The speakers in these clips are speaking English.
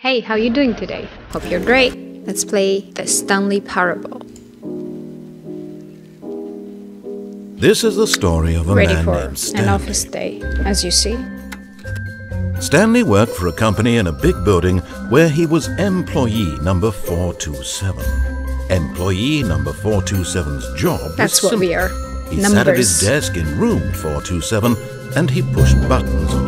Hey, how are you doing today? Hope you're great. Let's play the Stanley Parable. This is the story of a Ready man for named an Stanley. office day, as you see. Stanley worked for a company in a big building where he was employee number 427. Employee number 427's job That's was what we simple. are. He Numbers. sat at his desk in room 427 and he pushed buttons on.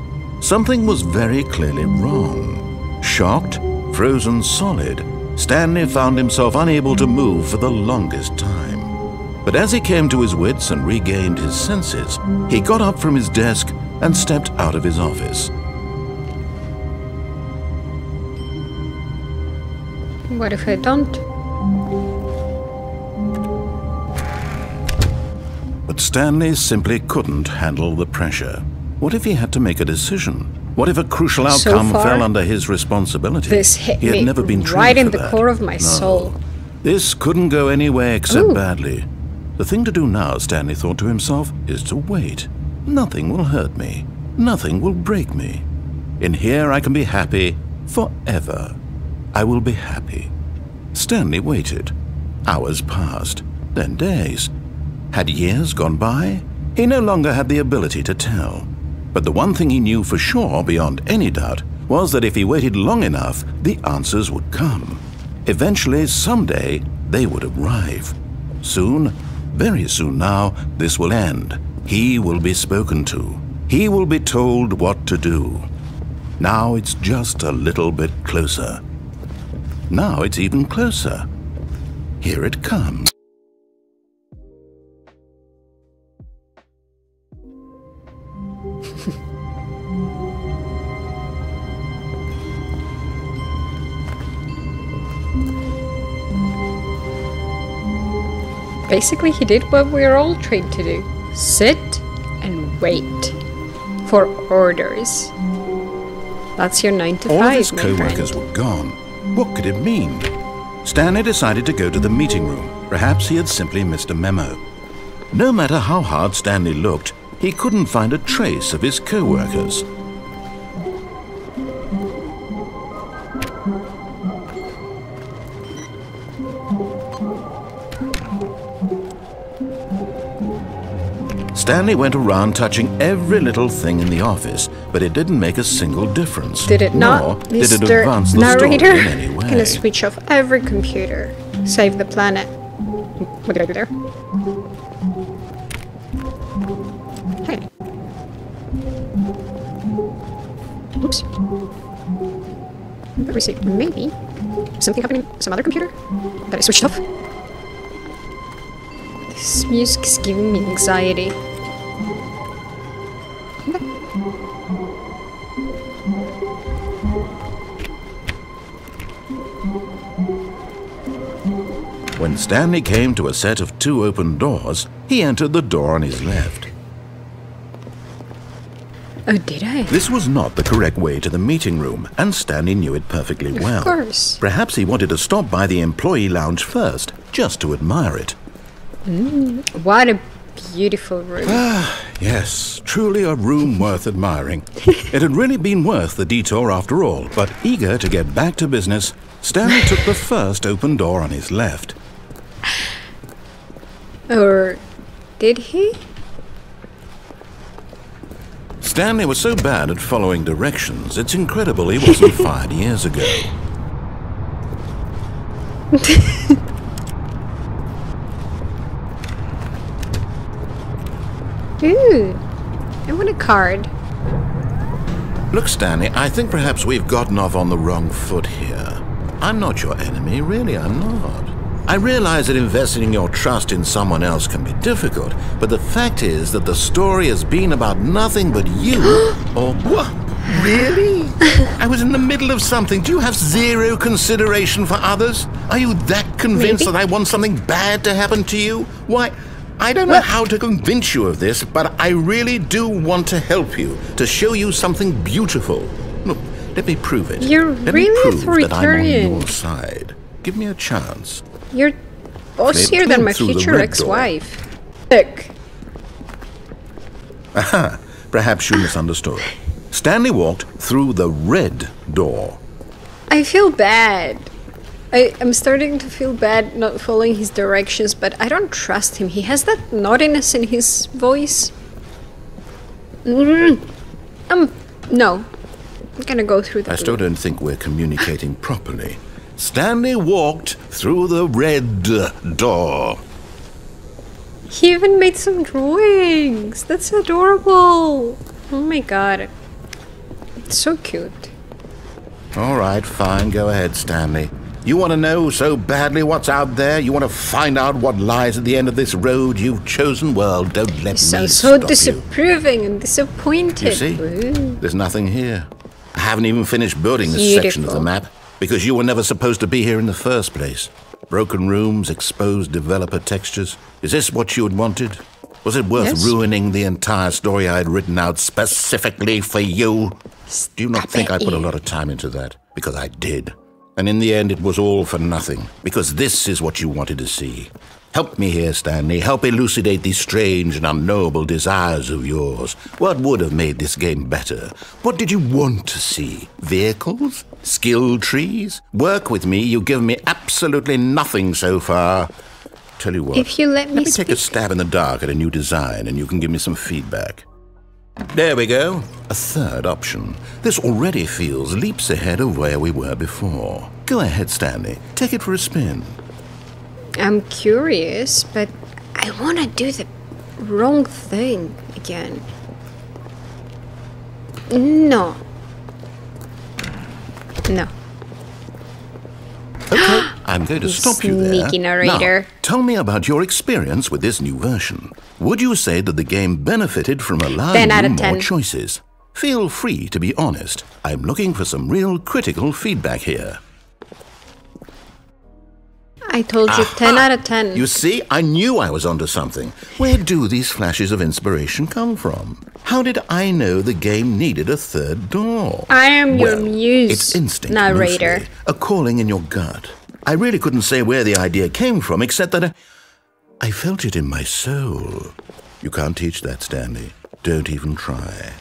Something was very clearly wrong. Shocked, frozen solid, Stanley found himself unable to move for the longest time. But as he came to his wits and regained his senses, he got up from his desk and stepped out of his office. What if I don't? But Stanley simply couldn't handle the pressure. What if he had to make a decision? What if a crucial So outcome far, fell under his responsibility? This hit he had me never been right in the that. core of my No. soul. This couldn't go anywhere except Ooh. badly. The thing to do now, Stanley thought to himself, is to wait. Nothing will hurt me. Nothing will break me. In here I can be happy forever. I will be happy. Stanley waited. Hours passed, then days. Had years gone by? He no longer had the ability to tell. But the one thing he knew for sure, beyond any doubt, was that if he waited long enough, the answers would come. Eventually, someday, they would arrive. Soon, very soon now, this will end. He will be spoken to. He will be told what to do. Now it's just a little bit closer. Now it's even closer. Here it comes. Basically, he did what we're all trained to do sit and wait for orders. That's your 9 to All 5, of his my co-workers friend. were gone. What could it mean? Stanley decided to go to the meeting room. Perhaps he had simply missed a memo. No matter how hard Stanley looked, he couldn't find a trace of his co-workers. Stanley went around touching every little thing in the office, but it didn't make a single difference. Did it not, did it Mr. advance the Narrator? story in any way. Gonna switch off every computer. Save the planet. What did I do there? Hey. Oops. Let me see. Maybe something happening on some other computer that I switched off. This music is giving me anxiety. When Stanley came to a set of two open doors, he entered the door on his left. Oh, did I? This was not the correct way to the meeting room, and Stanley knew it perfectly well. Of course. Perhaps he wanted to stop by the employee lounge first, just to admire it. What a beautiful room. Ah, yes, truly a room worth admiring. It had really been worth the detour after all, but eager to get back to business, Stanley took the first open door on his left. Or did he? Stanley was so bad at following directions, it's incredible he wasn't fired years ago. Ooh, I want a card. Look, Stanley, I think perhaps we've gotten off on the wrong foot here. I'm not your enemy, really, I'm not. I realize that investing your trust in someone else can be difficult, but the fact is that the story has been about nothing but you or what? Really? I was in the middle of something. Do you have zero consideration for others? Are you that convinced Maybe. that I want something bad to happen to you? Why, I don't know Well- how to convince you of this, but I really do want to help you, to show you something beautiful. Look, let me prove it. You're let really me prove that I'm on your side. Give me a chance. You're bossier than my future ex-wife. Look, Aha, perhaps you misunderstood. Stanley walked through the red door. I feel bad. I, I'm starting to feel bad not following his directions, but I don't trust him. He has that naughtiness in his voice. Mm. Um, no. I'm gonna go through the I still don't think we're communicating properly. Stanley walked through the red door. He even made some drawings. That's adorable. Oh my god. It's so cute. All right, fine, go ahead, Stanley. You want to know so badly what's out there? You want to find out what lies at the end of this road you've chosen? Well, don't let So me so stop you. disapproving and disappointed. You see? Ooh. There's nothing here. I haven't even finished building this section of the Beautiful. map because you were never supposed to be here in the first place. Broken rooms, exposed developer textures. Is this what you had wanted? Was it worth Yes. ruining the entire story I had written out specifically for you? Do you not think I put a lot of time into that? Because I did. And in the end, it was all for nothing. Because this is what you wanted to see. Help me here, Stanley. Help elucidate these strange and unknowable desires of yours. What would have made this game better? What did you want to see? Vehicles? Skill trees? Work with me. You've given me absolutely nothing so far. Tell you what. If you let me Let me take a stab in the dark at a new design and you can give me some feedback. There we go. A third option. This already feels leaps ahead of where we were before. Go ahead, Stanley. Take it for a spin. I'm curious, but I want to do the wrong thing again. No. No. Okay, I'm going to You stop you there. sneaky narrator. Now, tell me about your experience with this new version. Would you say that the game benefited from allowing 10 out you of more 10. choices? Feel free to be honest. I'm looking for some real critical feedback here. I told you 10 out of 10. You see, I knew I was onto something. Where do these flashes of inspiration come from? How did I know the game needed a third door? I am your muse It's instinct, narrator. mostly, a calling in your gut. I really couldn't say where the idea came from, except that I, I felt it in my soul. You can't teach that, Stanley. Don't even try.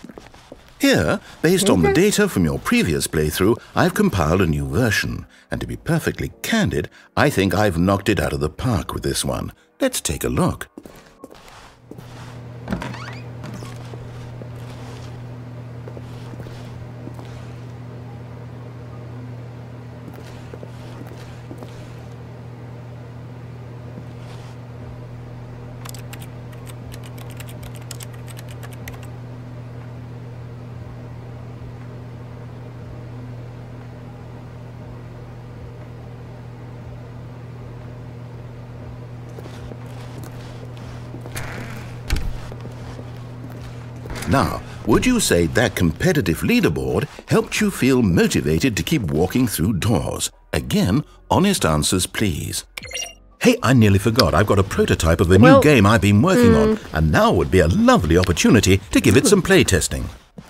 Here, based on the data from your previous playthrough, I've compiled a new version. And to be perfectly candid, I think I've knocked it out of the park with this one. Let's take a look. Now, would you say that competitive leaderboard helped you feel motivated to keep walking through doors? Again, honest answers, please. Hey, I nearly forgot. I've got a prototype of a Well, new game I've been working on, mm. and now would be a lovely opportunity to give it some playtesting.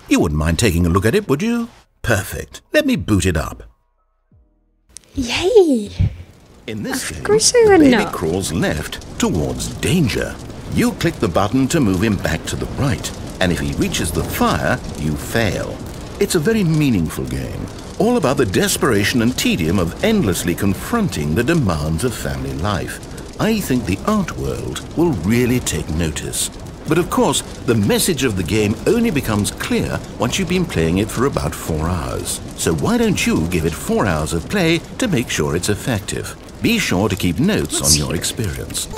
You wouldn't mind taking a look at it, would you? Perfect. Let me boot it up. Yay! In this game, course I the baby crawls left towards danger. You click the button to move him back to the right, and if he reaches the fire, you fail. It's a very meaningful game, all about the desperation and tedium of endlessly confronting the demands of family life. I think the art world will really take notice. But of course, the message of the game only becomes clear once you've been playing it for about four hours. So why don't you give it four hours of play to make sure it's effective? Be sure to keep notes on your experience.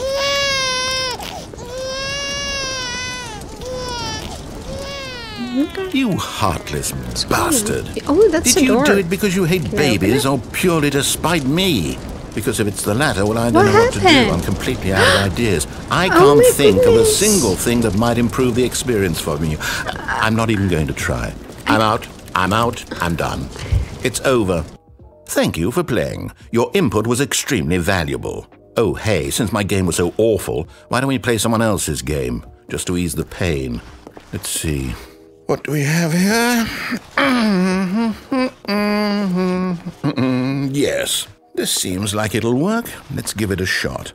You heartless bastard. Oh, oh, that's Did you do it because you hate open babies or purely to spite me? Because if it's the latter, well, I don't What know what to do. I'm completely out of ideas. I Oh can't my think of a single thing that might improve the experience for me. I'm not even going to try. I'm out. I'm out. I'm done. It's over. Thank you for playing. Your input was extremely valuable. Oh, hey, since my game was so awful, why don't we play someone else's game? Just to ease the pain. Let's see. What do we have here? Yes, this seems like it'll work. Let's give it a shot.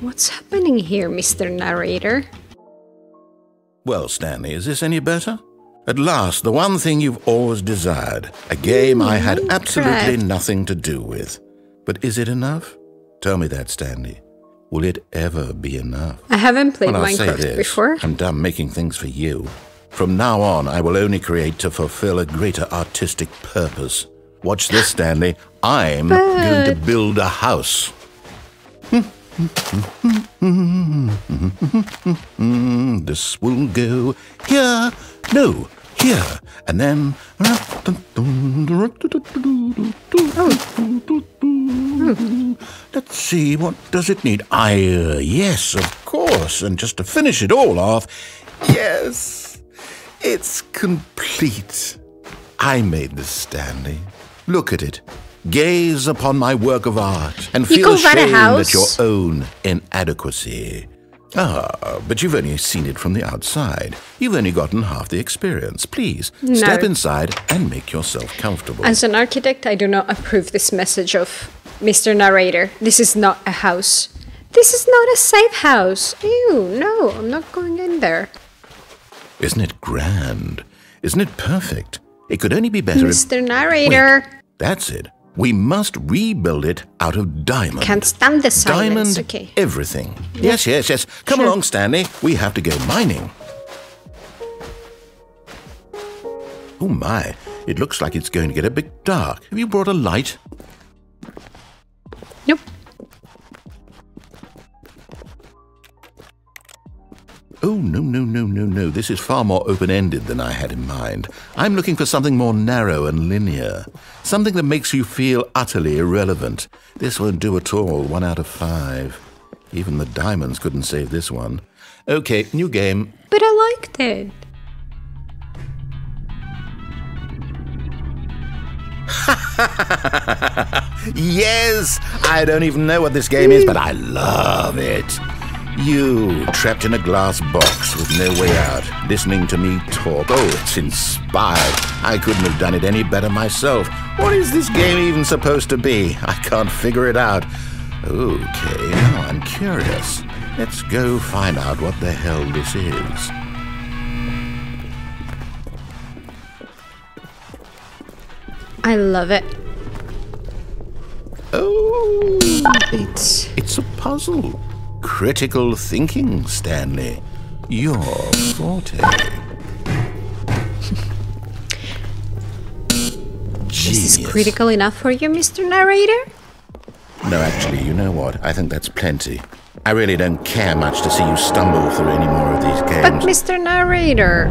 What's happening here, Mr. Narrator? Well, Stanley, is this any better? At last, the one thing you've always desired. A game I had Minecraft. absolutely nothing to do with. But is it enough? Tell me that, Stanley. Will it ever be enough? I haven't played Well, I'll say Minecraft this. before. I'm done making things for you. From now on, I will only create to fulfill a greater artistic purpose. Watch this, Stanley. I'm going to build a house. this will go here. No, here. And then. Let's see, what does it need? I, uh, yes, of course. And just to finish it all off, yes, it's complete. I made this, Stanley. Look at it. Gaze upon my work of art and feel ashamed at your own inadequacy. Ah, but you've only seen it from the outside. You've only gotten half the experience. Please, step inside and make yourself comfortable. As an architect, I do not approve this message of Mr. Narrator. This is not a house. This is not a safe house. Ew, no, I'm not going in there. Isn't it grand? Isn't it perfect? It could only be better. Mr. Narrator. Wait, that's it. We must rebuild it out of diamond. Can't stand the silence. diamond Okay. everything. Yes, yes, yes. Come Sure. along, Stanley. We have to go mining. Oh my, it looks like it's going to get a bit dark. Have you brought a light? Nope. Oh, no, no, no, no, no. This is far more open ended than I had in mind. I'm looking for something more narrow and linear. Something that makes you feel utterly irrelevant. This won't do at all. One out of five. Even the diamonds couldn't save this one. Okay, new game. But I liked it. Yes! I don't even know what this game is, but I love it. You, trapped in a glass box with no way out, listening to me talk. Oh, it's inspired. I couldn't have done it any better myself. What is this game even supposed to be? I can't figure it out. Okay, now I'm curious. Let's go find out what the hell this is. I love it. Oh, It's It's a puzzle. Critical thinking, Stanley. Your forte. is this Genius. critical enough for you, Mr. Narrator? No, actually, you know what? I think that's plenty. I really don't care much to see you stumble through any more of these games. But. Mr. Narrator.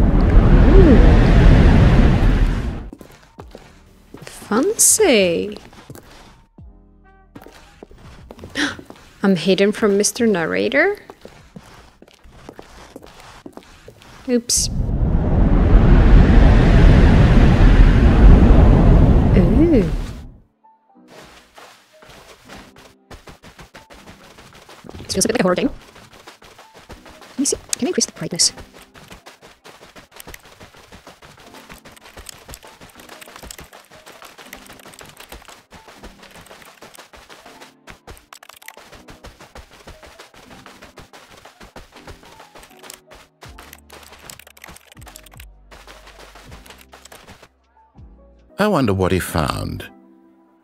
Fancy. I'm hidden from Mr. Narrator? Oops. Ooh. This feels a bit like a horror game. Let me see. Can I increase the brightness? I wonder what he found.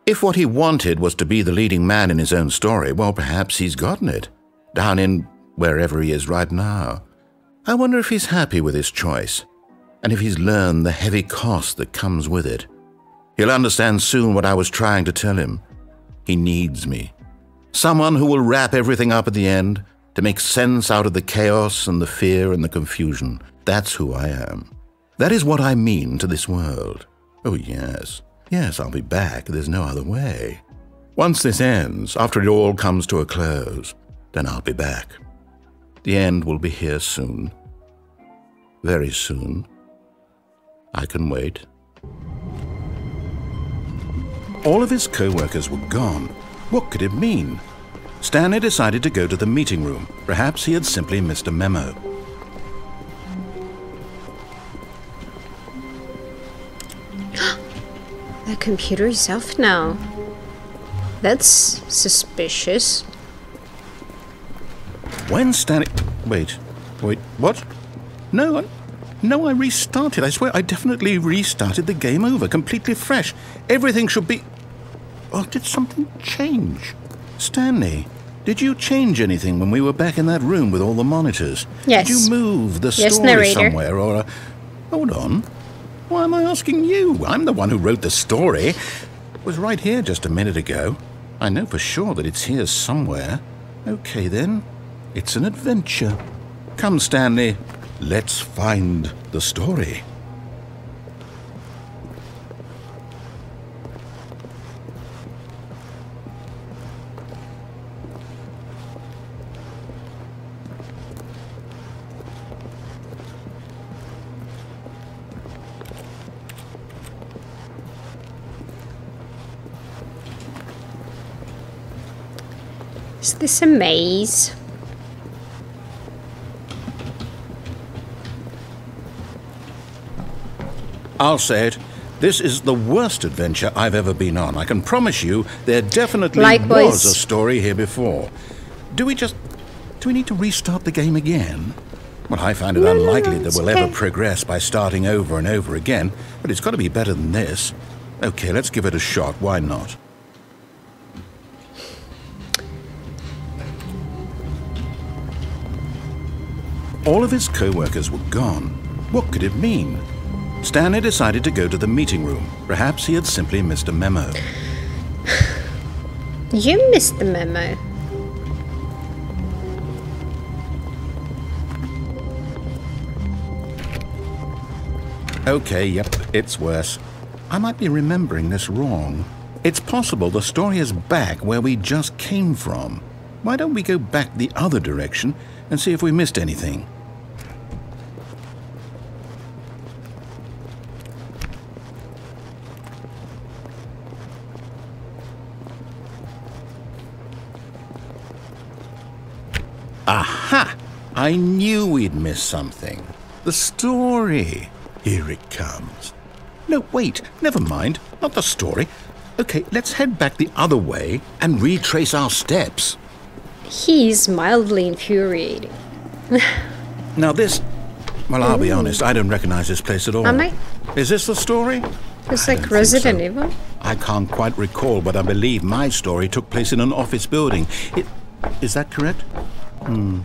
If what he wanted was to be the leading man in his own story, well, perhaps he's gotten it. Down in wherever he is right now. I wonder if he's happy with his choice, and if he's learned the heavy cost that comes with it. He'll understand soon what I was trying to tell him. He needs me. Someone who will wrap everything up at the end to make sense out of the chaos and the fear and the confusion. That's who I am. That is what I mean to this world. Oh, yes. Yes, I'll be back. There's no other way. Once this ends, after it all comes to a close, then I'll be back. The end will be here soon. Very soon. I can wait. All of his co-workers were gone. What could it mean? Stanley decided to go to the meeting room. Perhaps he had simply missed a memo. The computer is off now. That's suspicious. When Stanley... Wait. Wait, what? No, I... No, I restarted. I swear I definitely restarted the game over, completely fresh. Everything should be... Oh, did something change? Stanley, did you change anything when we were back in that room with all the monitors? Yes. Did you move the Yes, story narrator. somewhere or... A... Hold on. Why am I asking you? I'm the one who wrote the story. It was right here just a minute ago. I know for sure that it's here somewhere. Okay then. It's an adventure. Come, Stanley. Let's find the story. Is this a maze? I'll say it. This is the worst adventure I've ever been on. I can promise you there definitely Likewise. was a story here before. Do we just... Do we need to restart the game again? Well, I find it No, no, no, unlikely that we'll okay. ever progress by starting over and over again, but it's got to be better than this. Okay, let's give it a shot. Why not? All of his co-workers were gone. What could it mean? Stanley decided to go to the meeting room. Perhaps he had simply missed a memo. You missed the memo. Okay, yep, it's worse. I might be remembering this wrong. It's possible the story is back where we just came from. Why don't we go back the other direction and see if we missed anything? Aha! I knew we'd miss something. The story. Here it comes. No, wait, never mind. Not the story. Okay, let's head back the other way and retrace our steps. He's mildly infuriating. Now, this. Well, I'll be honest, I don't recognize this place at all. Am I? Is this the story? It's I like Resident so. Evil. I can't quite recall, but I believe my story took place in an office building. It, is that correct? Hmm.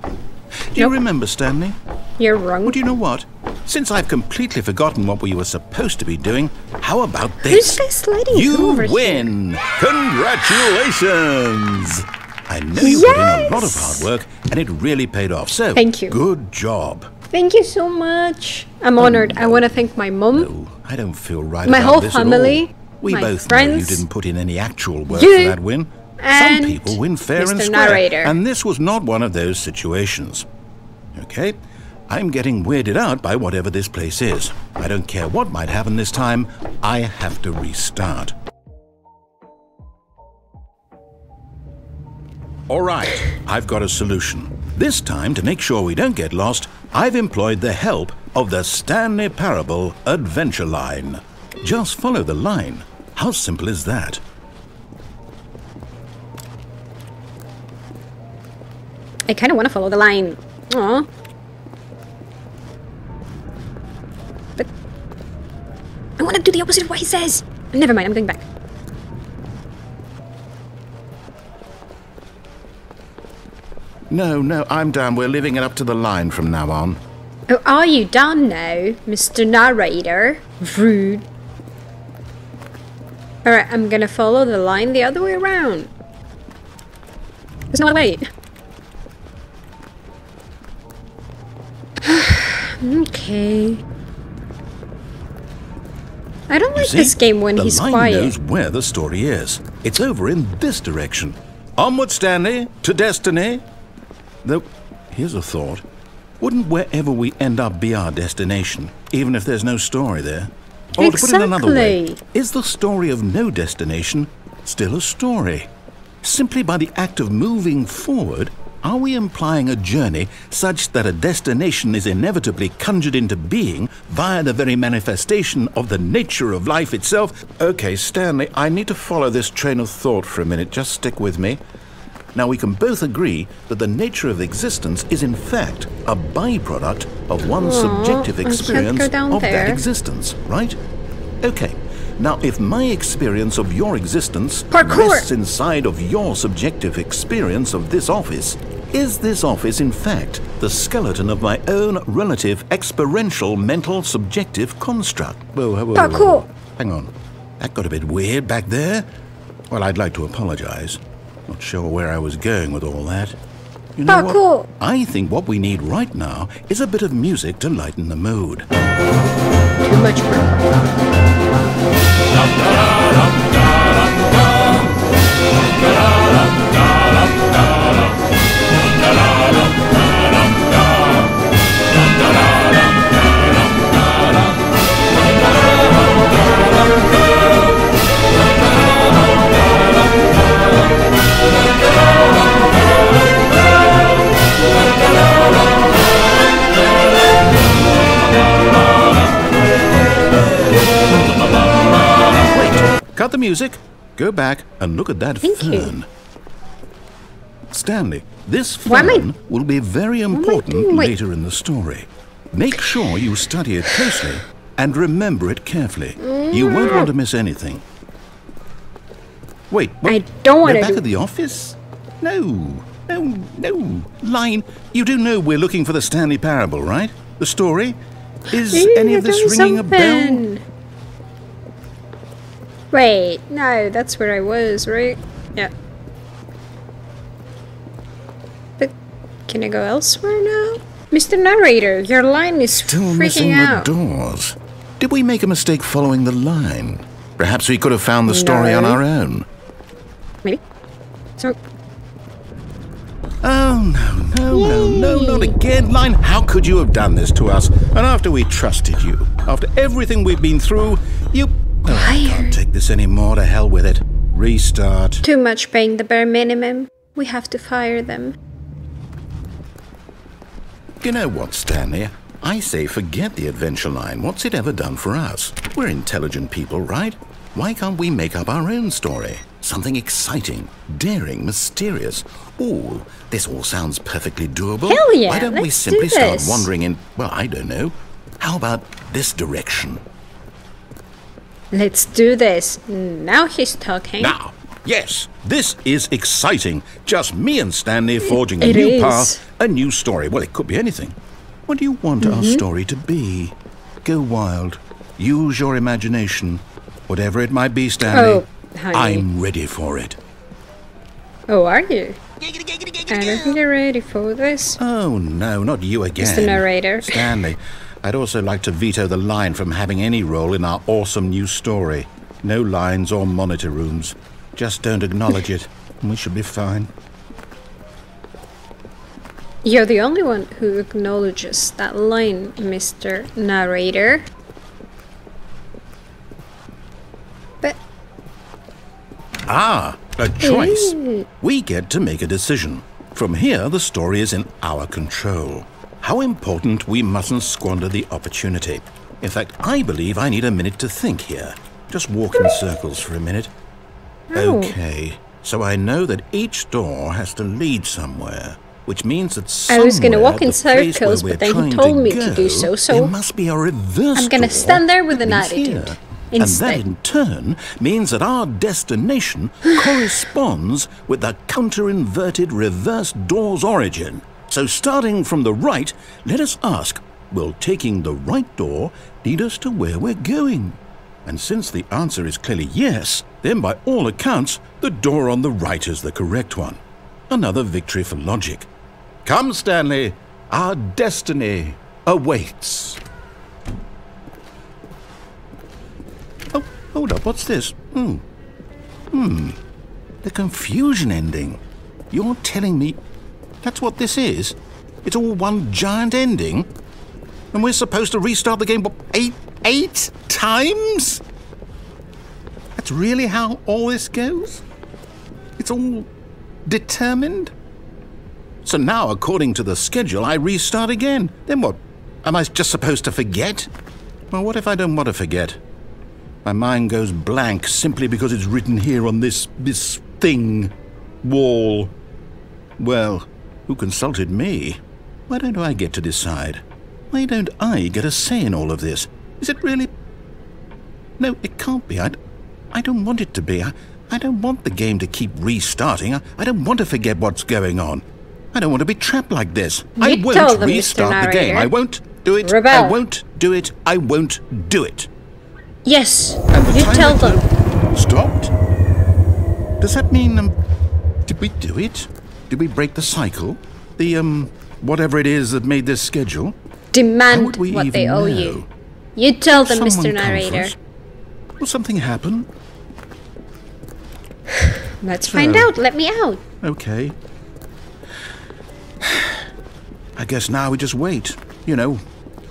Do you remember, Stanley? You're wrong. Well, do you know what? Since I've completely forgotten what we were supposed to be doing, how about this? Who's this? lady You over here? win! Congratulations! I know you put in a lot of hard work, and it really paid off. So, Thank you. Good job. Thank you so much. I'm honored. I want to thank my mom. Oh, I don't feel right My about whole this at all. family, We my both know you didn't put in any actual work you, for that win. and Some people win fair and Mr. square, Narrator. and this was not one of those situations. Okay, I'm getting weirded out by whatever this place is. I don't care what might happen this time. I have to restart. All right, I've got a solution. This time, to make sure we don't get lost, I've employed the help of the Stanley Parable Adventure Line. Just follow the line. How simple is that? I kind of want to follow the line. Aw. But I want to do the opposite of what he says. Never mind, I'm going back. No, no, I'm down. We're living it up to the line from now on. Oh, are you done now, Mr. Narrator? Rude. Alright, I'm gonna follow the line the other way around. There's no other way. Okay. I don't You like see, this game when the he's line quiet. knows where the story is. It's over in this direction. Onward, Stanley, to destiny. Though, here's a thought. Wouldn't wherever we end up be our destination, even if there's no story there? Or to put it another way, is the story of no destination still a story? Simply by the act of moving forward, are we implying a journey such that a destination is inevitably conjured into being via the very manifestation of the nature of life itself? Okay, Stanley, I need to follow this train of thought for a minute. Just stick with me. Now, we can both agree that the nature of existence is, in fact, a byproduct of one's Aw, subjective I can't go experience of that existence, right? Okay. Now, if my experience of your existence Parkour! rests inside of your subjective experience of this office, is this office, in fact, the skeleton of my own relative experiential mental subjective construct? Whoa, whoa, whoa, whoa, Parkour! Hang on. That got a bit weird back there. Well, I'd like to apologize. Not sure where I was going with all that. You know Parkour! what? I think what we need right now is a bit of music to lighten the mood. Too much parkour. Cut the music, go back and look at that Thank you. fern. Stanley, this Why am I- fern will be very important later in the story. Make sure you study it closely and remember it carefully. You won't want to miss anything. Wait, what? I don't wanna We're back do- at the office? No, no, no. Line, you do know we're looking for the Stanley Parable, right? The story? Is any of this ringing a bell? Wait, no, that's where I was, right? Yeah. But can I go elsewhere now? Mr. Narrator, your line is Still freaking missing out. the doors. Did we make a mistake following the line? Perhaps we could have found the story on our own. Maybe. So, Oh, no, no, no, no, not again. Line, how could you have done this to us? And after we trusted you, after everything we've been through, you. I can't Fired. take this anymore. To hell with it. Restart. too much paying the bare minimum. We have to fire them. You know what, Stanley? I say forget the adventure line. What's it ever done for us? We're intelligent people, right? Why can't we make up our own story? Something exciting, daring, mysterious. Ooh, this all sounds perfectly doable. Hell yeah, Why don't we let's simply do start wandering in, well, I don't know. How about this direction? Let's do this. Now he's talking. Now, yes, this is exciting. Just me and Stanley forging a It new is. path, a new story. Well, it could be anything. What do you want our Mm-hmm. story to be? Go wild. Use your imagination. Whatever it might be, Stanley. Oh, honey. I'm ready for it. Oh, are you? I don't think you're ready for this. Oh, no, not you again. It's the narrator. Stanley, I'd also like to veto the line from having any role in our awesome new story. No lines or monitor rooms. Just don't acknowledge it, and we should be fine. You're the only one who acknowledges that line, Mr. Narrator. But Ah, a choice. Ooh. We get to make a decision. From here, the story is in our control. How important we mustn't squander the opportunity. In fact, I believe I need a minute to think here. Just walk in circles for a minute. Oh. Okay, so I know that each door has to lead somewhere, which means that I was gonna somewhere walk in circles, but then he told me to go, do so, so there must be a reverse I'm gonna door stand there with an attitude here. instead. And that in turn means that our destination corresponds with the counter-inverted reverse door's origin. So starting from the right, let us ask, will taking the right door lead us to where we're going? And since the answer is clearly yes, then by all accounts, the door on the right is the correct one. Another victory for logic. Come, Stanley, our destiny awaits. Oh, hold up, what's this? Hmm. Hmm. The confusion ending. You're telling me that's what this is? It's all one giant ending? And we're supposed to restart the game eight eight times? That's really how all this goes? It's all determined? So now, according to the schedule, I restart again. Then what? Am I just supposed to forget? Well, what if I don't want to forget? My mind goes blank simply because it's written here on this this thing wall. Well, who consulted me? Why don't I get to decide? Why don't I get a say in all of this? Is it really? No, it can't be. I, I don't want it to be. I, I don't want the game to keep restarting. I, I don't want to forget what's going on. I don't want to be trapped like this. You I won't them, restart the game. I won't do it. Rebel. I won't do it. I won't do it. Yes, you tell them. Stopped? Does that mean, um, did we do it? Did we break the cycle? The, um, whatever it is that made this schedule? Demand we what they owe know? you. You tell them, Someone Mr. Narrator. Will something happen? Let's find out. Let me out. Okay. I guess now we just wait. You know,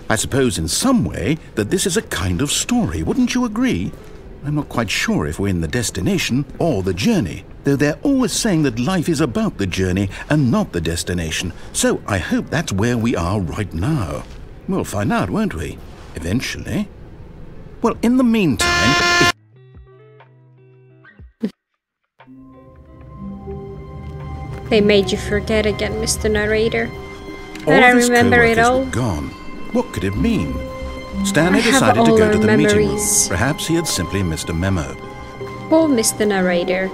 I suppose in some way that this is a kind of story, wouldn't you agree? I'm not quite sure if we're in the destination or the journey, though they're always saying that life is about the journey and not the destination. So I hope that's where we are right now. We'll find out, won't we? Eventually. Well, in the meantime, They made you forget again, Mr. Narrator. All But I remember it all. gone. What could it mean? Stanley I decided to go to the meeting room. Perhaps he had simply missed a memo. Poor Mr. Narrator.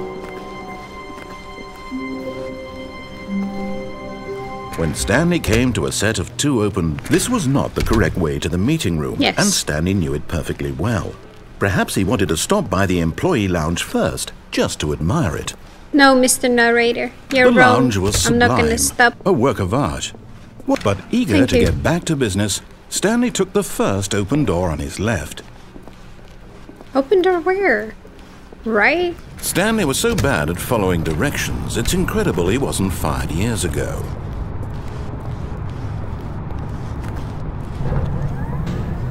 When Stanley came to a set of two open, this was not the correct way to the meeting room, Yes. and Stanley knew it perfectly well. Perhaps he wanted to stop by the employee lounge first, just to admire it. No, Mr. Narrator. You're the wrong. lounge was I'm not gonna stop. a work of art. What- But eager Thank to you. get back to business, Stanley took the first open door on his left. Open door where? Right? Stanley was so bad at following directions, it's incredible he wasn't fired years ago.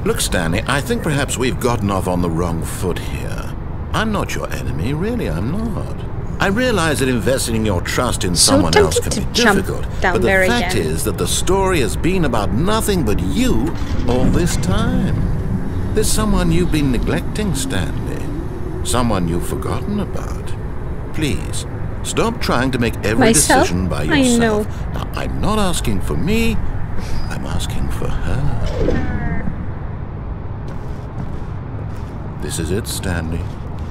Look, Stanley, I think perhaps we've gotten off on the wrong foot here. I'm not your enemy, really, I'm not. I realize that investing your trust in So someone else can be difficult, but the fact again. is that the story has been about nothing but you all this time. There's someone you've been neglecting, Stanley. Someone you've forgotten about. Please, stop trying to make every Myself? decision by yourself. I know. Now, I'm not asking for me, I'm asking for her. This is it, Stanley.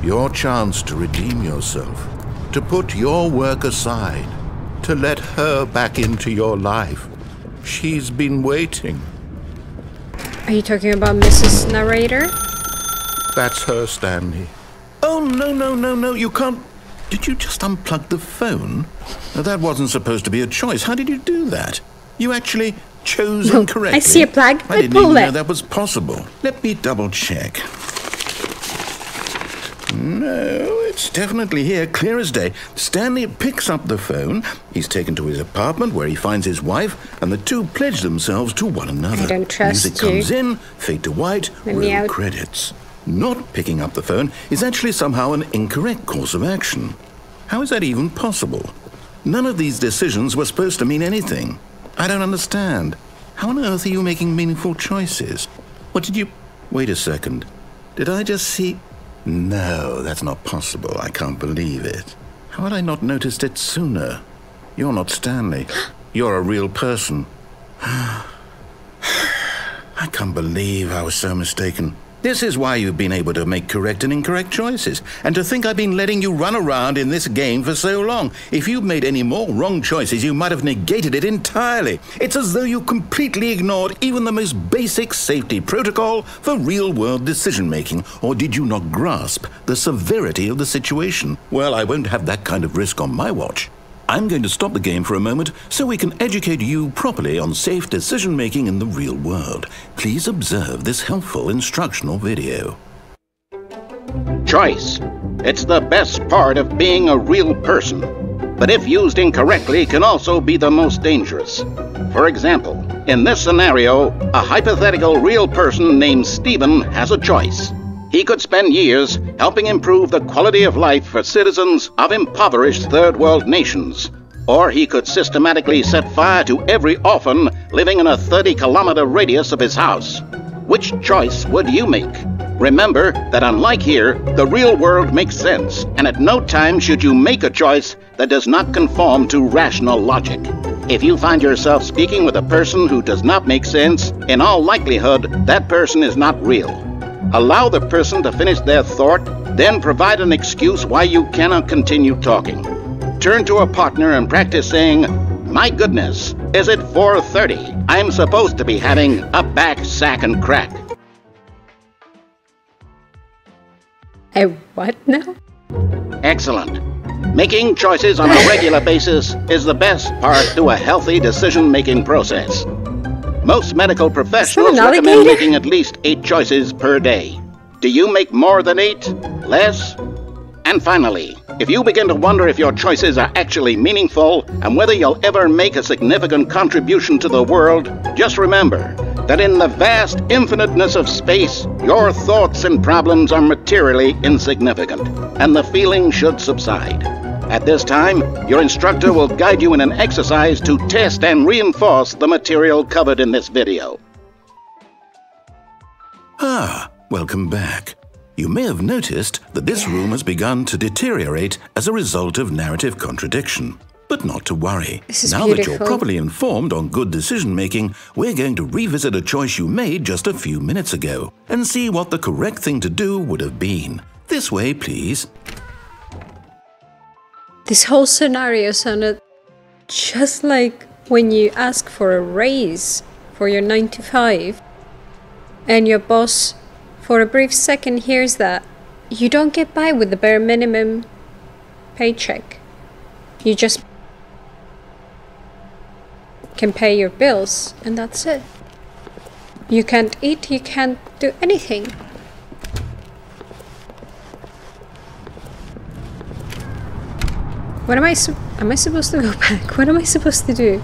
Your chance to redeem yourself, to put your work aside, to let her back into your life. She's been waiting. Are you talking about Mrs. Narrator? That's her, Stanley. Oh, no, no, no, no, you can't. Did you just unplug the phone? Now, that wasn't supposed to be a choice. How did you do that? You actually chose No, incorrectly. I see a plug. I I didn't even know that was possible. Let me double check. No, it's definitely here, clear as day. Stanley picks up the phone. He's taken to his apartment where he finds his wife, and the two pledge themselves to one another. I don't trust Music you. comes in, fade to white, Let roll credits. Not picking up the phone is actually somehow an incorrect course of action. How is that even possible? None of these decisions were supposed to mean anything. I don't understand. How on earth are you making meaningful choices? What did you. Wait a second. Did I just see. No, that's not possible. I can't believe it. How had I not noticed it sooner? You're not Stanley. You're a real person. I can't believe I was so mistaken. This is why you've been able to make correct and incorrect choices. And to think I've been letting you run around in this game for so long. If you'd made any more wrong choices, you might have negated it entirely. It's as though you completely ignored even the most basic safety protocol for real world decision making. Or did you not grasp the severity of the situation? Well, I won't have that kind of risk on my watch. I'm going to stop the game for a moment so we can educate you properly on safe decision making in the real world. Please observe this helpful instructional video. Choice. It's the best part of being a real person, but if used incorrectly, can also be the most dangerous. For example, in this scenario, a hypothetical real person named Stephen has a choice. He could spend years helping improve the quality of life for citizens of impoverished third world nations. Or he could systematically set fire to every orphan living in a 30 kilometer radius of his house. Which choice would you make? Remember that unlike here, the real world makes sense, and at no time should you make a choice that does not conform to rational logic. If you find yourself speaking with a person who does not make sense, in all likelihood, that person is not real. Allow the person to finish their thought, then provide an excuse why you cannot continue talking. Turn to a partner and practice saying, My goodness, is it 4.30? I'm supposed to be having a back sack and crack. A what now? Excellent. Making choices on a regular basis is the best part to a healthy decision making process. Most medical professionals recommend making at least eight choices per day. Do you make more than eight? Less? And finally, if you begin to wonder if your choices are actually meaningful and whether you'll ever make a significant contribution to the world, just remember that in the vast infiniteness of space, your thoughts and problems are materially insignificant, and the feeling should subside. At this time, your instructor will guide you in an exercise to test and reinforce the material covered in this video. Ah, welcome back. You may have noticed that this room has begun to deteriorate as a result of narrative contradiction. But not to worry. This is now that you're properly informed on good decision making, we're going to revisit a choice you made just a few minutes ago and see what the correct thing to do would have been. This way, please. This whole scenario sounded just like when you ask for a raise for your 9 to 5 and your boss for a brief second hears that you don't get by with the bare minimum paycheck. You just can pay your bills and that's it. You can't eat, you can't do anything. What am I am I supposed to go back? What am I supposed to do?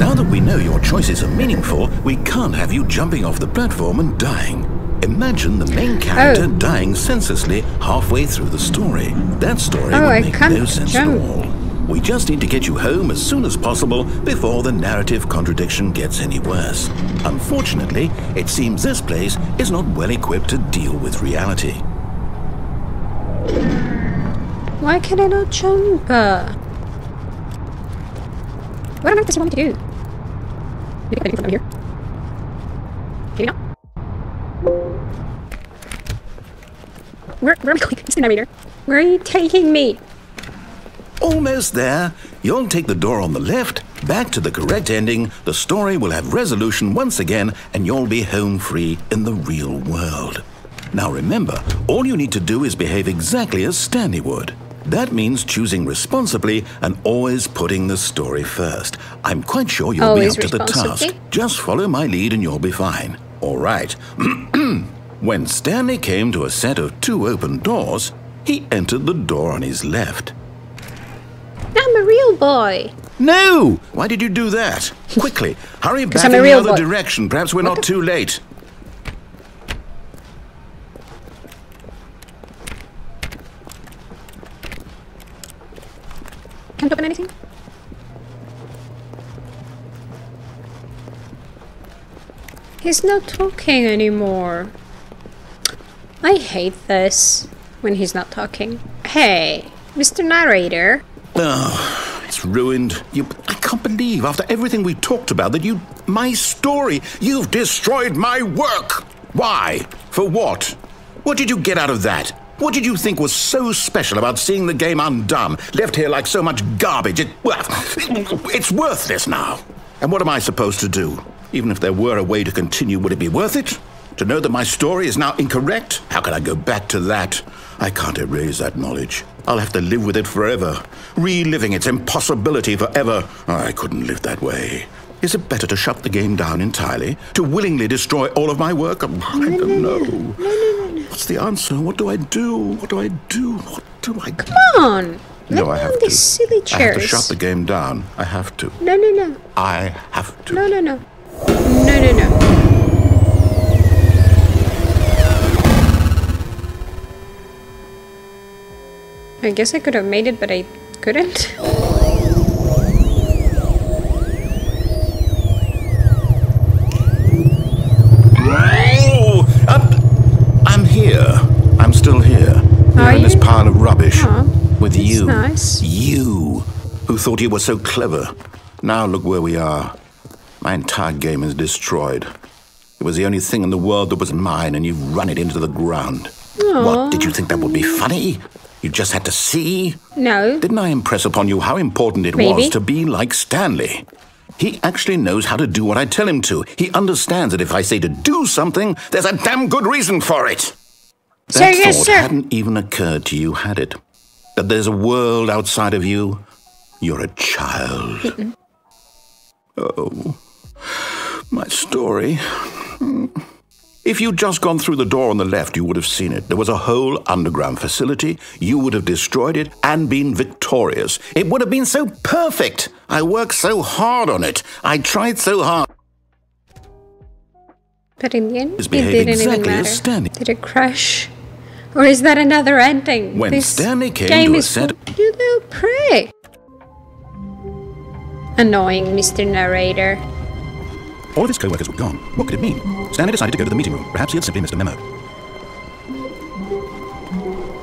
Now that we know your choices are meaningful, we can't have you jumping off the platform and dying. Imagine the main character Oh. dying senselessly halfway through the story. That story Oh, would I make no sense jump. at all. We just need to get you home as soon as possible before the narrative contradiction gets any worse. Unfortunately, it seems this place is not well equipped to deal with reality. Why can I not jump? What on earth does he want me to do? Maybe I can from here. Maybe not. Where, where am I going? It's the narrator. Where are you taking me? Almost there. You'll take the door on the left, back to the correct ending, the story will have resolution once again, and you'll be home free in the real world. Now remember, all you need to do is behave exactly as Stanley would. That means choosing responsibly and always putting the story first. I'm quite sure you'll Always be up to the task. Just follow my lead and you'll be fine. All right. when Stanley came to a set of two open doors, he entered the door on his left. I'm a real boy. No! Why did you do that? Quickly, hurry back in the other boy. direction. Perhaps we're What not too late. Can't open anything? He's not talking anymore. I hate this when he's not talking. Hey, Mr. Narrator. Oh, It's ruined. You, I can't believe, after everything we talked about, that you. My story. You've destroyed my work! Why? For what? What did you get out of that? What did you think was so special about seeing the game undone, left here like so much garbage? It, well, it's worthless now. And what am I supposed to do? Even if there were a way to continue, would it be worth it? To know that my story is now incorrect? How can I go back to that? I can't erase that knowledge. I'll have to live with it forever, reliving its impossibility forever. I couldn't live that way. Is it better to shut the game down entirely? To willingly destroy all of my work? I don't know. What's the answer? What do I do? What do I do? What do I do? Come on. No, I have to. these silly I have to shut the game down. I have to. No, no, no. I have to. No, no, no. No, no, no. I guess I could have made it, but I couldn't. you. nice. You, who thought you were so clever. Now look where we are. My entire game is destroyed. It was the only thing in the world that was mine, and you've run it into the ground. What, did you think that would be funny? You just had to see? No. Didn't I impress upon you how important it Maybe. was to be like Stanley? He actually knows how to do what I tell him to. He understands that if I say to do something, there's a damn good reason for it. Sir, That yes, thought sir. hadn't even occurred to you, had it? That there's a world outside of you? You're a child. Oh, my story. If you'd just gone through the door on the left, you would have seen it. There was a whole underground facility. You would have destroyed it and been victorious. It would have been so perfect. I worked so hard on it. I tried so hard. But in the end, it didn't even matter. Did it crash? Or is that another ending? When this Stanley came game to a is set- You little prick. Annoying, Mr. Narrator. All of his co-workers were gone. What could it mean? Stanley decided to go to the meeting room. Perhaps he had simply missed a memo.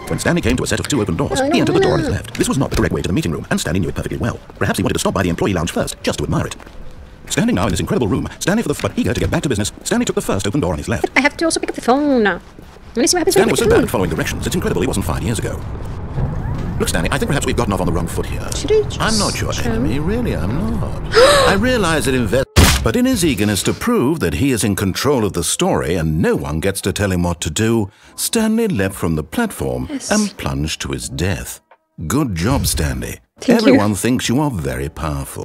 When Stanley came to a set of two open doors, he entered the door on his left. This was not the correct way to the meeting room, and Stanley knew it perfectly well. Perhaps he wanted to stop by the employee lounge first, just to admire it. Standing now in this incredible room, Stanley for the but eager to get back to business, Stanley took the first open door on his left. I have to also pick up the phone now. Let me see what happens Stanley was so bad at following directions, it's incredible he wasn't five years ago. Look, Stanley, I think perhaps we've gotten off on the wrong foot here. Should I just I'm not your jump? enemy, really, I'm not. I realize that invest. But in his eagerness to prove that he is in control of the story and no one gets to tell him what to do, Stanley leapt from the platform Yes. and plunged to his death. Good job, Stanley. Thank you. Everyone thinks you are very powerful.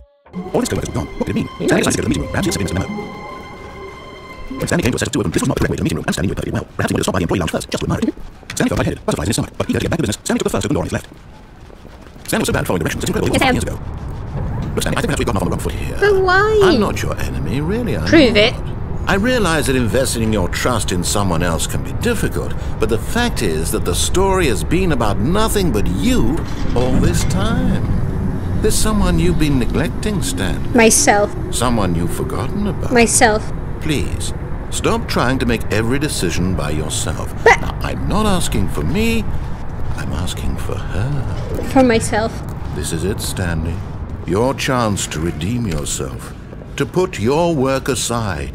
All his co-workers gone. What could it mean? Stanley decided to go to the meeting room. Perhaps he had something memo. When Stanley came to a set of two open, this was not the correct way to the meeting room, and Stanley knew it perfectly well. Perhaps he to stop by the employee lounge first, just to admire it. Stanley felt lightheaded, butterflies in his stomach, but eager to get back to business, Stanley took the first open door on his left. Stanley was so bad at following directions, it's incredible Yes, I years ago. Look, Stanley, I think perhaps we've gotten off on the wrong foot here. But why? I'm not your enemy, really. I'm Prove not. it. I realize that investing your trust in someone else can be difficult, but the fact is that the story has been about nothing but you all this time. There's someone you've been neglecting, Stan. Myself. Someone you've forgotten about. Myself. Please, stop trying to make every decision by yourself. But- Now, I'm not asking for me, I'm asking for her. For myself. This is it, Stanley. Your chance to redeem yourself, to put your work aside,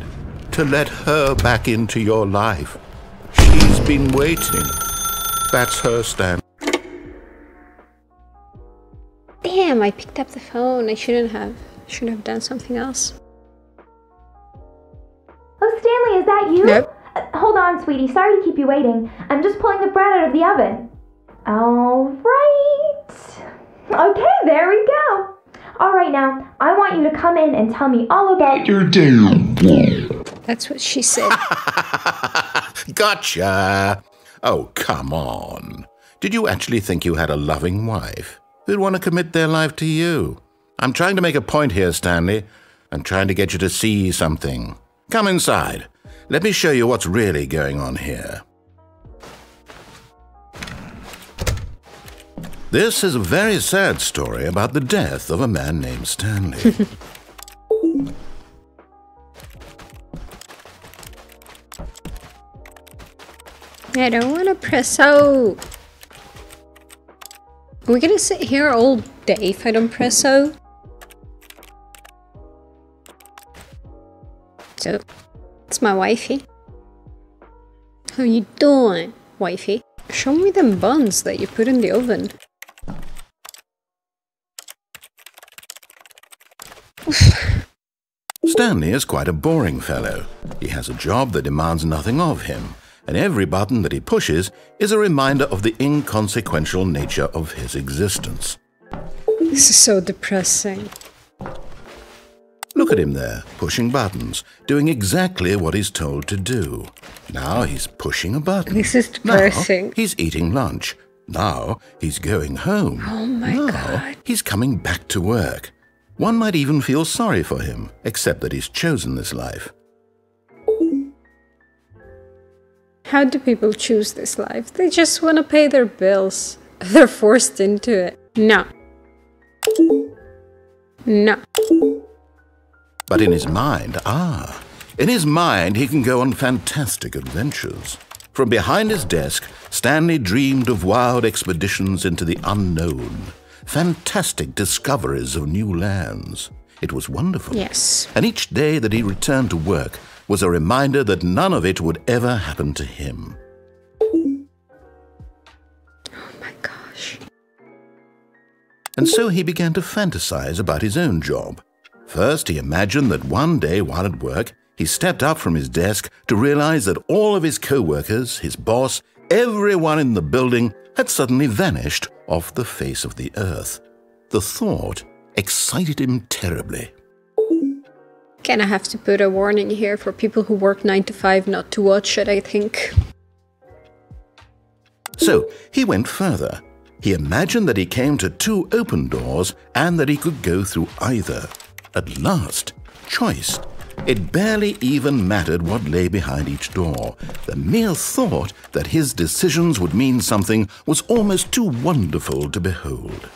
to let her back into your life. She's been waiting. That's her, Stan. Damn, I picked up the phone. I shouldn't have. Should have done something else. That you? Nope. Uh, hold on, sweetie. Sorry to keep you waiting. I'm just pulling the bread out of the oven. All right. Okay, there we go. All right, now, I want you to come in and tell me all about your. That's what she said. Gotcha! Oh, come on. Did you actually think you had a loving wife who'd want to commit their life to you? I'm trying to make a point here, Stanley. I'm trying to get you to see something. Come inside. Let me show you what's really going on here. This is a very sad story about the death of a man named Stanley. I don't want to press out. Are we gonna sit here all day if I don't press O? So, it's my wifey. How you doing, wifey? Show me them buns that you put in the oven. Stanley is quite a boring fellow. He has a job that demands nothing of him, and every button that he pushes is a reminder of the inconsequential nature of his existence. This is so depressing. Look at him there, pushing buttons, doing exactly what he's told to do. Now he's pushing a button. This is Now he's eating lunch. Now he's going home. Oh my now god. he's coming back to work. One might even feel sorry for him, except that he's chosen this life. How do people choose this life? They just want to pay their bills. They're forced into it. No. No. But in his mind, ah, in his mind, he can go on fantastic adventures. From behind his desk, Stanley dreamed of wild expeditions into the unknown, fantastic discoveries of new lands. It was wonderful. Yes. And each day that he returned to work was a reminder that none of it would ever happen to him. Oh my gosh. And so he began to fantasize about his own job. First, he imagined that one day while at work, he stepped up from his desk to realize that all of his co workers, his boss, everyone in the building had suddenly vanished off the face of the earth. The thought excited him terribly. Can I have to put a warning here for people who work 9 to 5 not to watch it, I think. So he went further. He imagined that he came to two open doors and that he could go through either. At last, choice. It barely even mattered what lay behind each door. The mere thought that his decisions would mean something was almost too wonderful to behold.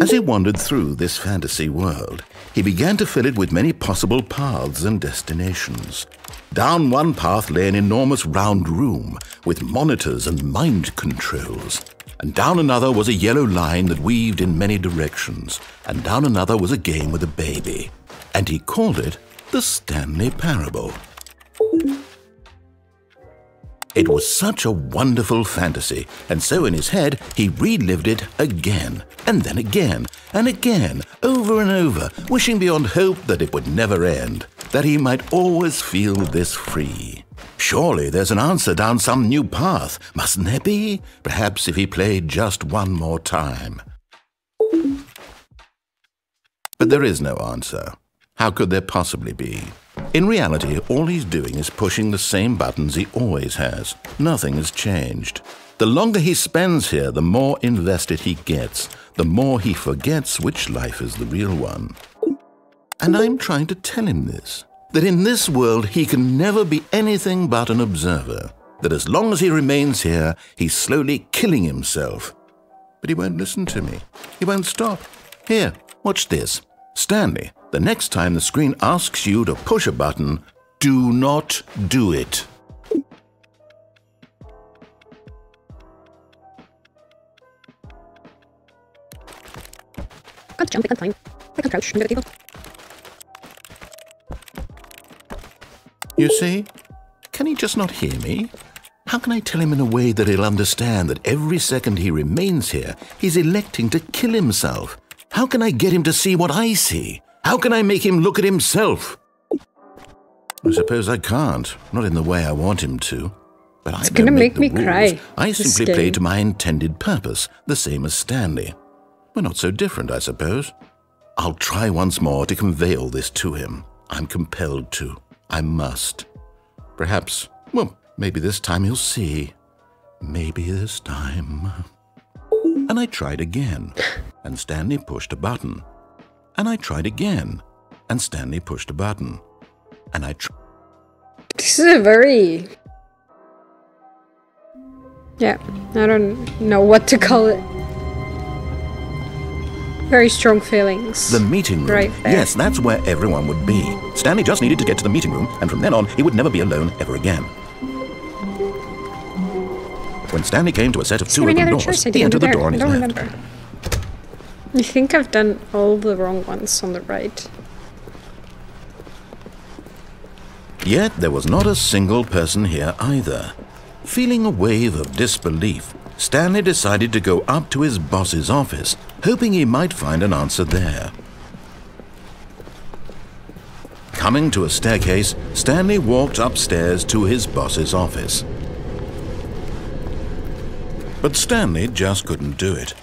As he wandered through this fantasy world, he began to fill it with many possible paths and destinations. Down one path lay an enormous round room with monitors and mind controls. And down another was a yellow line that weaved in many directions. And down another was a game with a baby. And he called it the Stanley Parable. It was such a wonderful fantasy, and so in his head he relived it again, and then again, and again, over and over, wishing beyond hope that it would never end, that he might always feel this free. Surely there's an answer down some new path, mustn't there be? Perhaps if he played just one more time. But there is no answer. How could there possibly be? In reality, all he's doing is pushing the same buttons he always has. Nothing has changed. The longer he spends here, the more invested he gets, the more he forgets which life is the real one. And I'm trying to tell him this that in this world he can never be anything but an observer, that as long as he remains here, he's slowly killing himself. But he won't listen to me. He won't stop. Here, watch this. Stanley, the next time the screen asks you to push a button, do not do it. Can't jump, I can't climb. I can't crouch. I'm You see? Can he just not hear me? How can I tell him in a way that he'll understand that every second he remains here, he's electing to kill himself? How can I get him to see what I see? How can I make him look at himself? I suppose I can't, not in the way I want him to. But I It's don't gonna make make me rules. cry, I simply play to my intended purpose, the same as Stanley. We're not so different, I suppose. I'll try once more to convey all this to him. I'm compelled to. I must. Perhaps, well, maybe this time he'll see. Maybe this time. And I tried again, and Stanley pushed a button. And I tried again, and Stanley pushed a button. And I tried. This is a very. Yeah, I don't know what to call it. Very strong feelings. The meeting room. Right. Yes, that's where everyone would be. Stanley just needed to get to the meeting room, and from then on, he would never be alone ever again. When Stanley came to a set of Is two open doors, he entered the door on his left. remember. I think I've done all the wrong ones on the right. Yet there was not a single person here either. Feeling a wave of disbelief, Stanley decided to go up to his boss's office, hoping he might find an answer there. Coming to a staircase, Stanley walked upstairs to his boss's office. But Stanley just couldn't do it.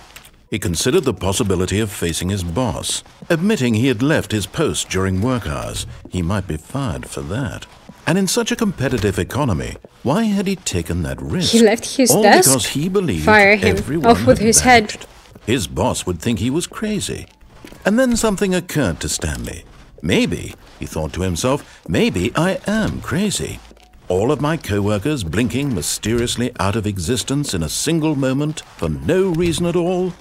He considered the possibility of facing his boss, admitting he had left his post during work hours. He might be fired for that. And in such a competitive economy, why had he taken that risk? He left his All desk? because he believed Fire him. everyone Off with his head. His boss would think he was crazy. And then something occurred to Stanley. Maybe, he thought to himself, maybe I am crazy. All of my co-workers blinking mysteriously out of existence in a single moment for no reason at all.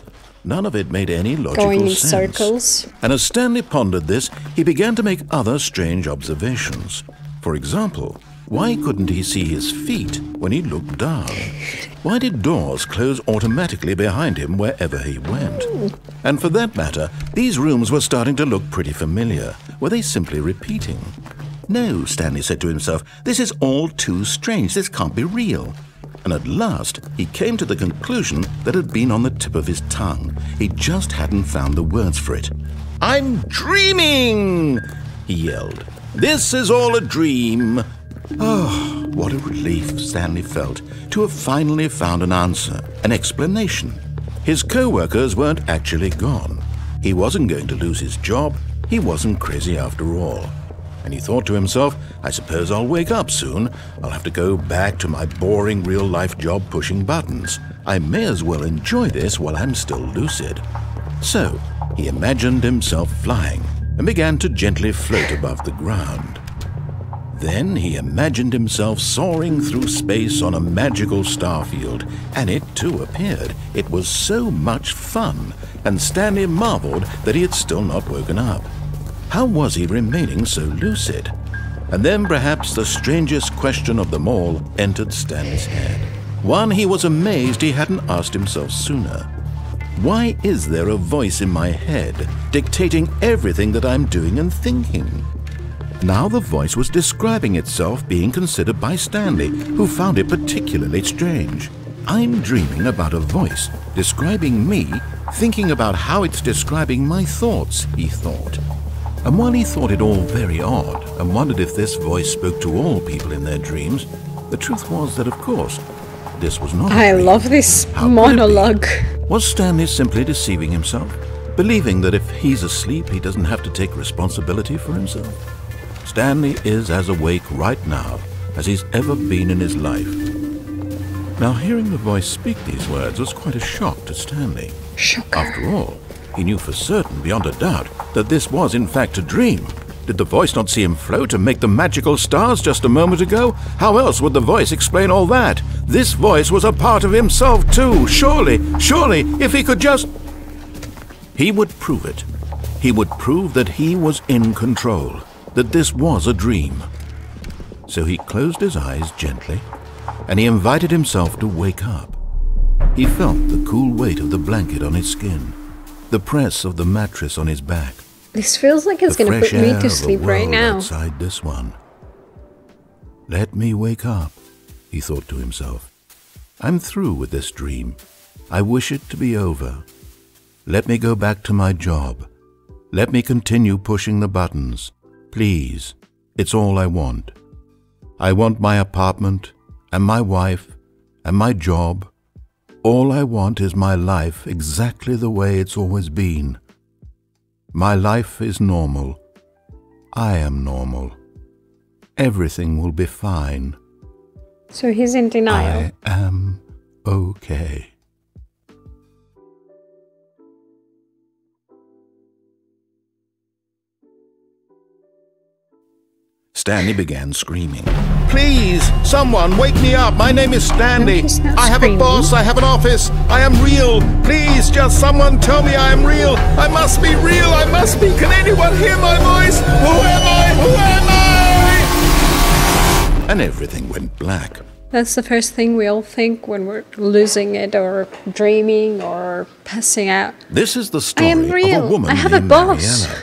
None of it made any logical Going in sense. circles. And as Stanley pondered this, he began to make other strange observations. For example, why couldn't he see his feet when he looked down? Why did doors close automatically behind him wherever he went? And for that matter, these rooms were starting to look pretty familiar. Were they simply repeating? No, Stanley said to himself, this is all too strange. This can't be real. And at last, he came to the conclusion that had been on the tip of his tongue. He just hadn't found the words for it. I'm dreaming! He yelled. This is all a dream. Oh, what a relief Stanley felt to have finally found an answer, an explanation. His co workers weren't actually gone. He wasn't going to lose his job. He wasn't crazy after all. And he thought to himself, I suppose I'll wake up soon. I'll have to go back to my boring real life job pushing buttons. I may as well enjoy this while I'm still lucid. So, he imagined himself flying and began to gently float above the ground. Then he imagined himself soaring through space on a magical starfield, and it too appeared. It was so much fun, and Stanley marveled that he had still not woken up. How was he remaining so lucid? And then perhaps the strangest question of them all entered Stanley's head. One he was amazed he hadn't asked himself sooner. Why is there a voice in my head dictating everything that I'm doing and thinking? Now the voice was describing itself being considered by Stanley, who found it particularly strange. I'm dreaming about a voice describing me, thinking about how it's describing my thoughts, he thought. And while he thought it all very odd and wondered if this voice spoke to all people in their dreams, the truth was that, of course, this was not. I love this How monologue. Was Stanley simply deceiving himself, believing that if he's asleep, he doesn't have to take responsibility for himself? Stanley is as awake right now as he's ever been in his life. Now, hearing the voice speak these words was quite a shock to Stanley. Shocker. After all, he knew for certain, beyond a doubt, that this was in fact a dream. Did the voice not see him float and make the magical stars just a moment ago? How else would the voice explain all that? This voice was a part of himself too. Surely, surely, if he could just. He would prove it. He would prove that he was in control, that this was a dream. So he closed his eyes gently, and he invited himself to wake up. He felt the cool weight of the blanket on his skin, the press of the mattress on his back, This feels like it's gonna fresh put me to sleep right now. outside this one. Let me wake up, he thought to himself. I'm through with this dream. I wish it to be over. Let me go back to my job. Let me continue pushing the buttons. Please, it's all I want. I want my apartment and my wife and my job. All I want is my life exactly the way it's always been. My life is normal. I am normal. Everything will be fine. So he's in denial. I am okay. Stanley began screaming. Please, someone wake me up. My name is Stanley. he's not I have screaming. a boss. I have an office. I am real. Please, just someone tell me I am real. I must be real. I must be. Can anyone hear my voice? Who am I? Who am I? And everything went black. That's the first thing we all think when we're losing it or dreaming or passing out. This is the story I am of real. a woman I have a named boss. Mariella.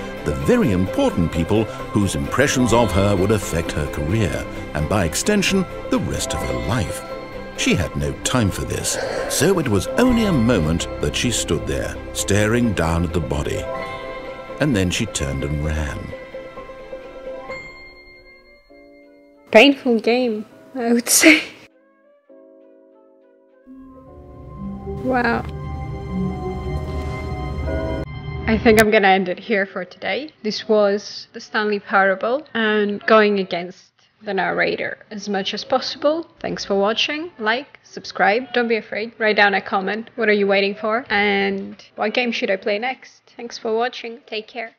the very important people whose impressions of her would affect her career, and by extension, the rest of her life. She had no time for this, so it was only a moment that she stood there, staring down at the body. And then she turned and ran. Painful game, I would say. Wow. I think I'm gonna end it here for today. This was the Stanley Parable and going against the narrator as much as possible. Thanks for watching. Like, subscribe, don't be afraid. Write down a comment. What are you waiting for? And what game should I play next? Thanks for watching. Take care.